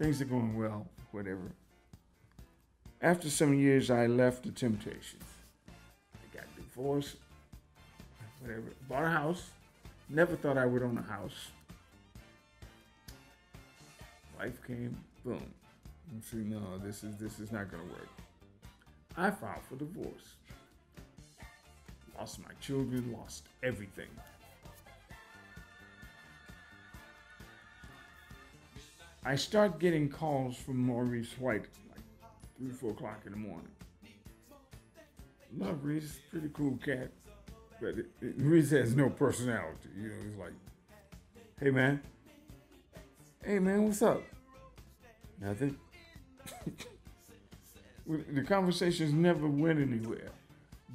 things are going well, whatever. After some years, I left the Temptations. I got divorced, whatever. Bought a house. Never thought I would own a house. Wife came, boom. And said, no, this is this is not gonna work. I filed for divorce. Lost my children, lost everything. I start getting calls from Maurice White like three, four o'clock in the morning. Love Reese, pretty cool cat, but it, it, Reese has no personality. You know, he's like, "Hey man, hey man, what's up?" Nothing. the conversations never went anywhere.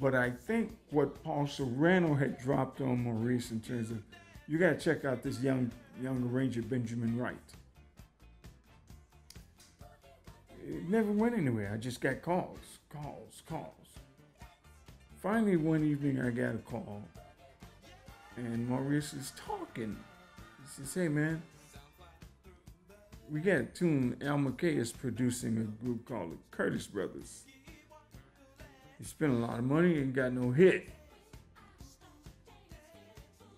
But I think what Paul Serrano had dropped on Maurice in terms of, you got to check out this young young arranger Benjamin Wright. It never went anywhere. I just got calls, calls, calls. Finally, one evening, I got a call, and Maurice is talking. He says, "Hey, man." we got a tune. Al McKay is producing a group called the Curtis Brothers. He spent a lot of money and got no hit.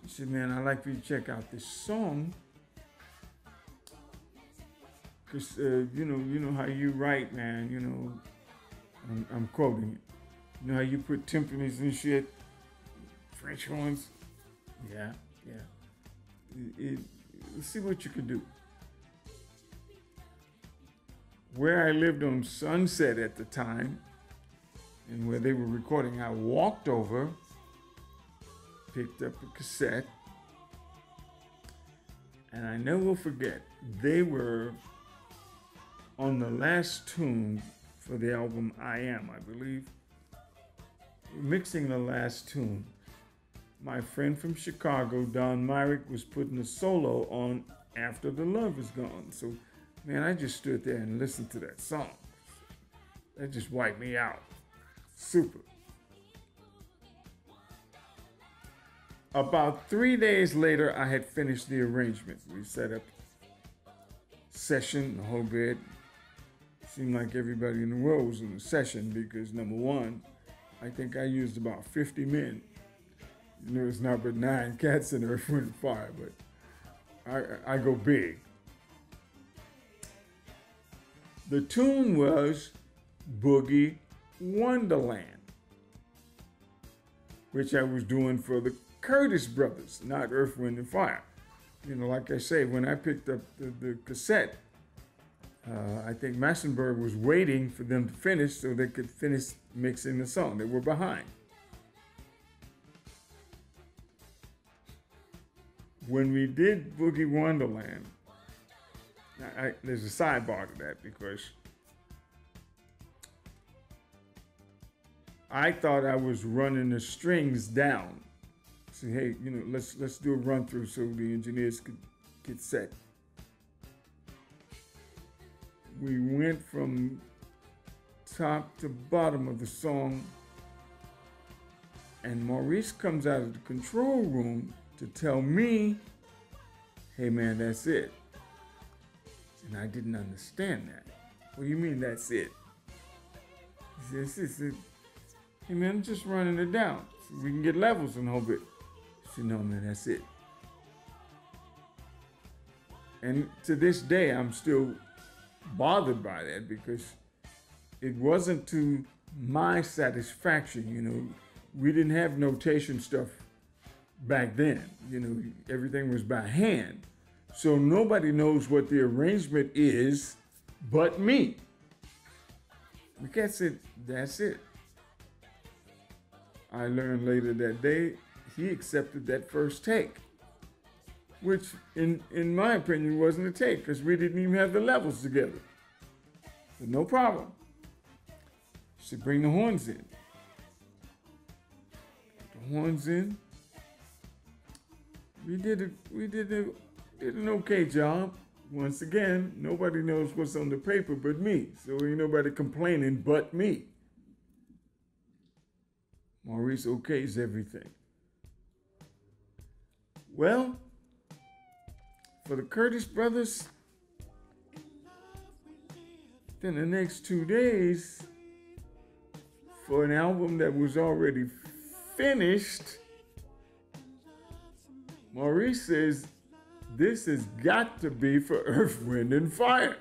He said, "Man, I'd like for you to check out this song, cause uh, you know, you know how you write, man. You know, I'm, I'm quoting it. You know how you put timpanis and shit, French horns. Yeah, yeah. It, it, see what you can do." where I lived on Sunset at the time, and where they were recording, I walked over, picked up a cassette, and I never forget, they were on the last tune for the album I Am, I believe, mixing the last tune. My friend from Chicago, Don Myrick, was putting a solo on After the Love Is Gone. So Man, I just stood there and listened to that song. That just wiped me out. Super. About three days later, I had finished the arrangement. We set up session, the whole bit. Seemed like everybody in the world was in the session because number one, I think I used about 50 men. You know, it's not but nine cats in Earth, Wind, and Fire, but I, I go big. The tune was Boogie Wonderland, which I was doing for the Curtis Brothers, not Earth, Wind, and Fire. You know, like I say, when I picked up the, the cassette, uh, I think Massenburg was waiting for them to finish so they could finish mixing the song. They were behind. When we did Boogie Wonderland, I, there's a sidebar to that because I thought I was running the strings down. Say, hey, you know, let's let's do a run through so the engineers could get set. We went from top to bottom of the song, and Maurice comes out of the control room to tell me, hey man, that's it. And I didn't understand that. What do you mean that's it? He said, hey man, I'm just running it down so we can get levels and whole bit. He said, no man, that's it. And to this day, I'm still bothered by that because it wasn't to my satisfaction. You know, we didn't have notation stuff back then. You know, everything was by hand. So nobody knows what the arrangement is but me. Because it, that's it. I learned later that day he accepted that first take, which in, in my opinion wasn't a take because we didn't even have the levels together. But no problem. Should bring the horns in. The horns in. We did it. We did it did an okay job. Once again, nobody knows what's on the paper but me, so ain't nobody complaining but me. Maurice okays everything. Well, for the Curtis brothers, Then the next two days, for an album that was already finished, Maurice says, This has got to be for Earth, Wind, and Fire.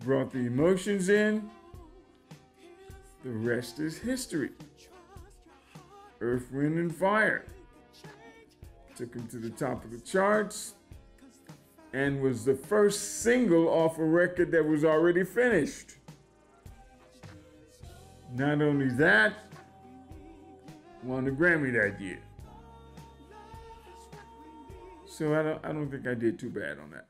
Brought the emotions in, the rest is history. Earth, Wind, and Fire took him to the top of the charts and was the first single off a record that was already finished. Not only that, won a Grammy that year. So I don't, I don't think I did too bad on that.